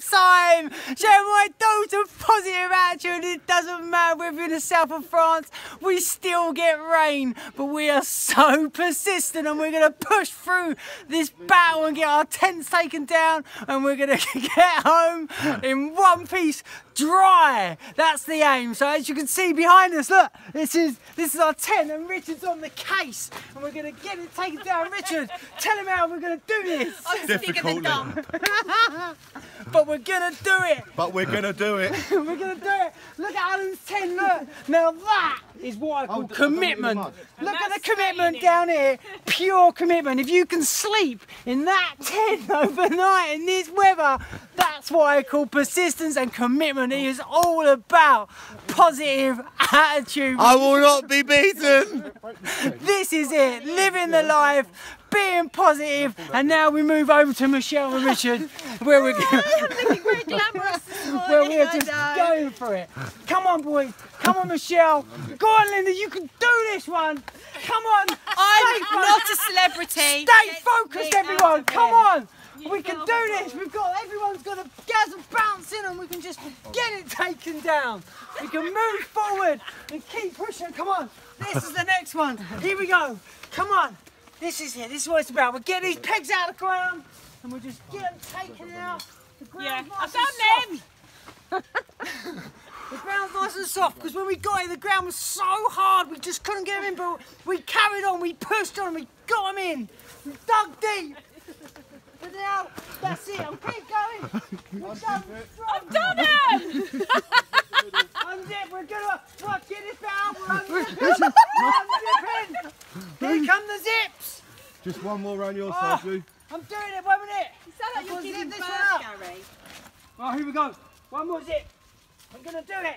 France time. Jeremiah Dose a positive attitude. It doesn't matter whether we're in the south of France, we still get rain. But we are so persistent and we're going to push through this battle and get our tents taken down and we're going to get home in one piece dry. That's the aim. So as you can see behind us, look, this is this is our tent and Richard's on the case and we're gonna get it taken down. Richard, tell him how we're gonna do this. Difficultly. But we're gonna do it. But we're gonna do it. We're gonna do it. Look at Alan's tent, look. Now that is what I call Oh, d- I don't need commitment. Look at the commitment down here. Pure commitment. If you can sleep in that tent overnight in this weather, that's what I call persistence and commitment. It is all about positive attitude. I will not be beaten. This is it. Living the life, being positive, and now we move over to Michelle and Richard, where we're going. Looking very glamorous this morning. Well, we're just going for it. Come on, boys. Come on, Michelle. Go on, Linda. You can do this one. Come on. I'm Stay not a celebrity. Stay focused, everyone. Come on. You We can do this. We've got everyone's got a GazzaBounce in, and we can just get it taken down. We can move forward and keep pushing. Come on. This is the next one. Here we go. Come on. This is it. This is what it's about. We'll get these pegs out of the ground, and we'll just get them taken out. The Yeah, ground's I've nice and done soft. them. The ground's nice and soft because when we got here, the ground was so hard we just couldn't get them in. But we carried on, we pushed on, we got them in, we dug deep. But now that's it. I'm keep going. We're done. I've done them. Unzip. We're gonna what? Get this out. We're unzipping. We're unzipping. Here come the zips. Just one more round your Oh. side, Lou. I'm doing it. One minute. You sound like you're got giving zip birth, this one up. Gary. Right, here we go. One more zip. I'm gonna do it.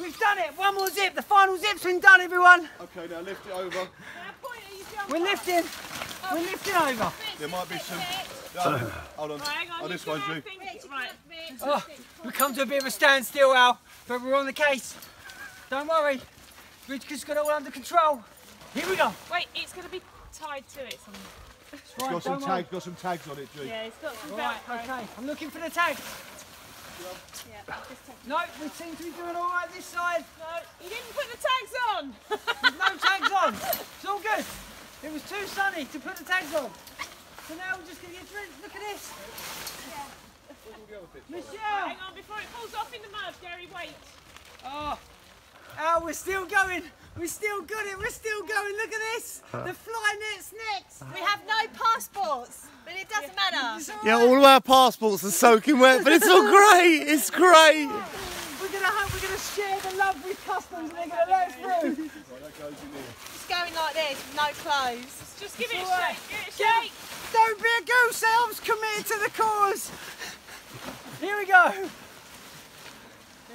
We've done it. One more zip. The final zip's been done, everyone. Okay, now lift it over. Now point at your jump We're off. lifting. Oh, we're lifting over. There might be some. Right, No, hold on. hang on. Oh, you this two one's have you. Right. Oh, we come to a bit of a standstill, Al, but we're on the case. Don't worry. We've just got it all under control. Here we go. Wait, it's going to be tied to it somewhere. Right, Got some don't tags. Got some tags on it, G. Yeah, it's got some Right, Velcro. okay. I'm looking for the tags. Yeah, just take- No, we seem to be doing all right this side. No, you didn't put the tags on. There's no tags on. It's all good. It was too sunny to put the tags on. So now we're just going to get through. Look at this. Michelle. Hang on, before it falls off in the mud, Gary, wait. Oh, Al, we're still going. We still got it. We're still going. Look at this. The fly net's next. We have no passports, but it doesn't matter. All Yeah, right. all of our passports are soaking wet, but it's all great. It's great. We're gonna have, we're gonna share the love with customs and they're gonna let us through. It's going like this, no clothes. Just give it a all right. shake, give it a shake. Don't be a goose, Elves committed to the cause. Here we go.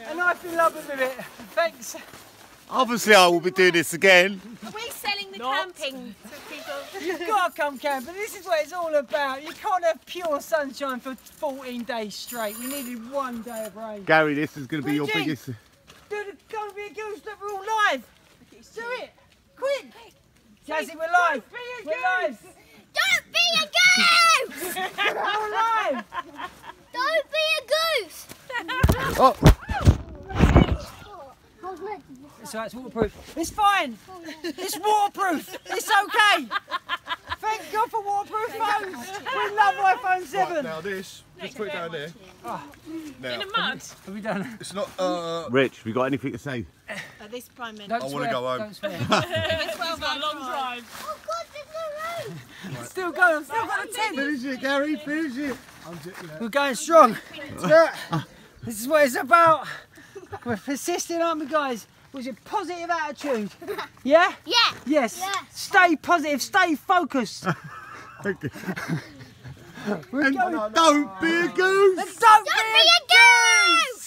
And I feel lovely with it. Thanks. Obviously, I will be doing this again. Are we selling the Not. camping to people? You've got to come camping. This is what it's all about. You can't have pure sunshine for 14 days straight. We needed one day of rain. Gary, this is going to be your Reggie. biggest. Do the Don't be a goose. Look, we're all live. Do it. Quick. Jazzy, we're live. We're live. Don't be a goose! We're all live. Don't be a goose! Oh, So it's waterproof. It's fine. It's waterproof. It's okay. Thank God for waterproof phones. We love iPhone right, 7. now this. Just put it down there. In Now, the mud? Have we done it? it's not. Uh, Rich, we got anything to say? Oh, this prime minister. I wanna go home. Don't swear. It's 12 hour long drive. Oh God, there's no road! Still going. I've still got a tent. finish it, Gary. Finish it. We're going strong. this is what it's about. We're persisting, aren't we, guys? Was it positive attitude? Yeah? Yeah! Yes. Yeah. Stay positive. Stay focused. We're And going. don't be a goose. Don't, Don't be a goose!